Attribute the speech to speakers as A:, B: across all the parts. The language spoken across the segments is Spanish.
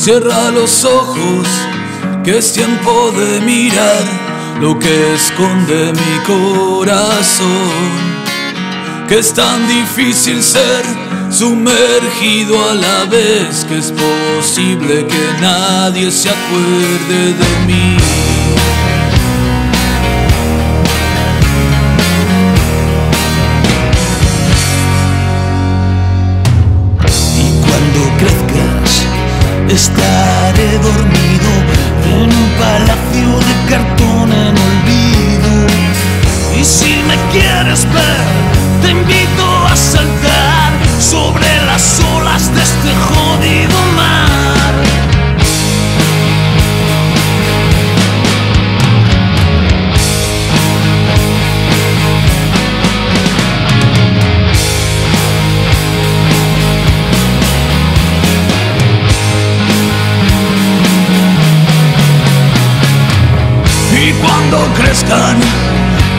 A: Cierra los ojos, que es tiempo de mirar lo que esconde mi corazón. Que es tan difícil ser sumergido a la vez que es posible que nadie se acuerde de mí.
B: Estaré dormido en un palacio de cartón en olvido. Y si me quieres ver, te invito a saltar sobre las olas de este jodido
A: Y cuando crezcan,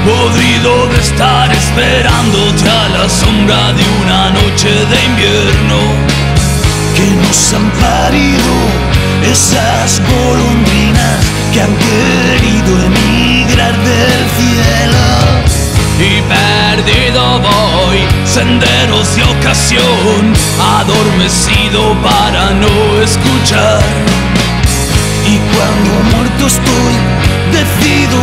A: podrido de estar esperándote a la sombra de una noche de invierno.
B: que nos han parido esas golondrinas que han querido emigrar del cielo.
A: Y perdido voy, senderos de ocasión, adormecido para no escuchar.
B: Y cuando muerto estoy, decido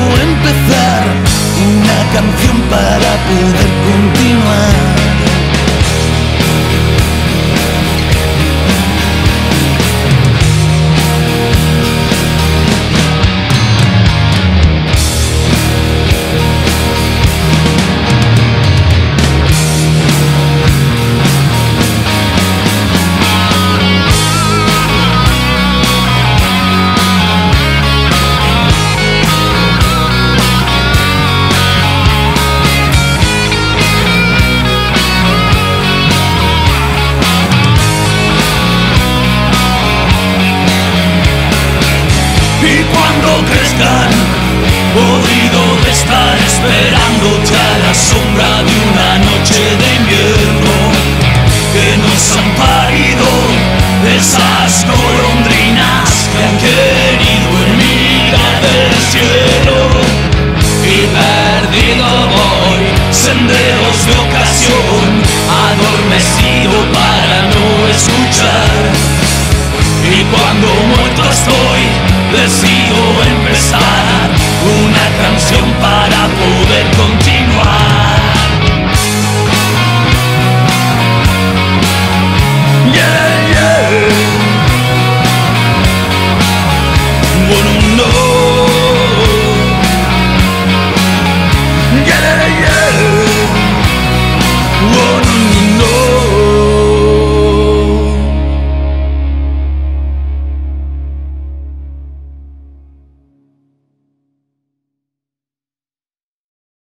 A: estoy, decido empezar una canción para poder